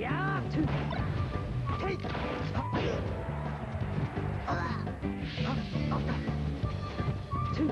Yeah! 미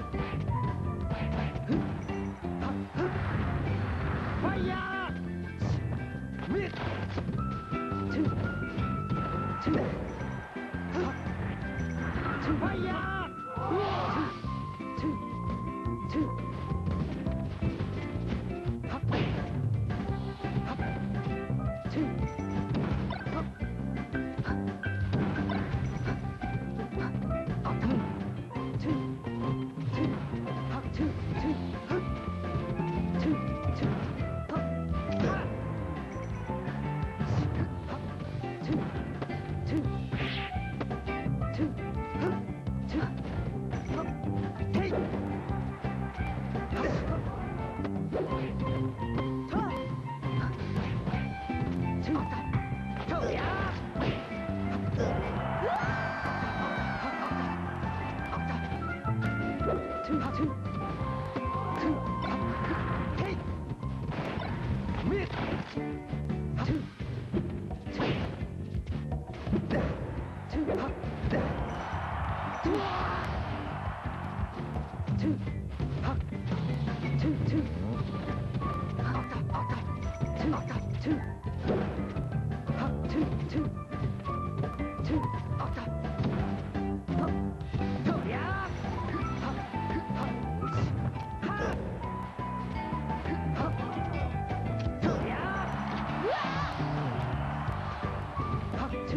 션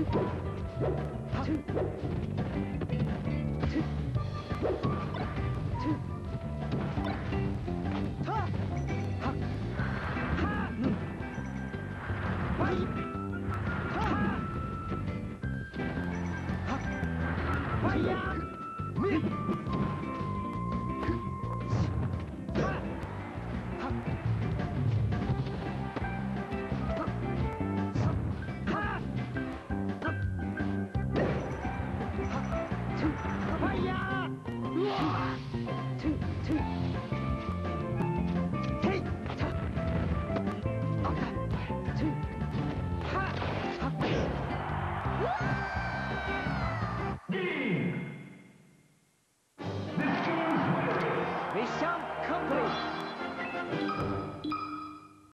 Yeah! Mission complete.